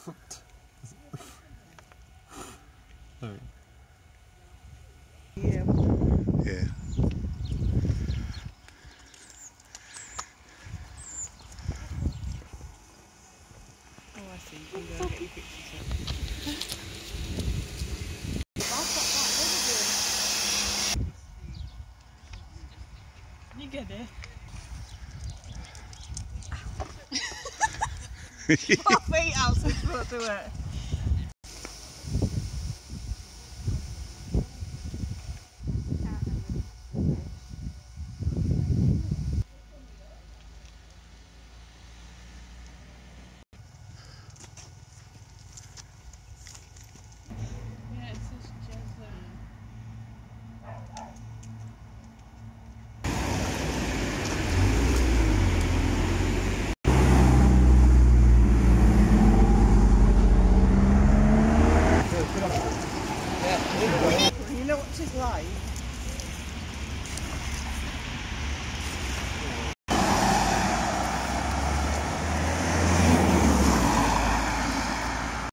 Yeah. Yeah. Oh, I see. You can go get your pictures. You get it. Four feet out, got do it You know what she's like?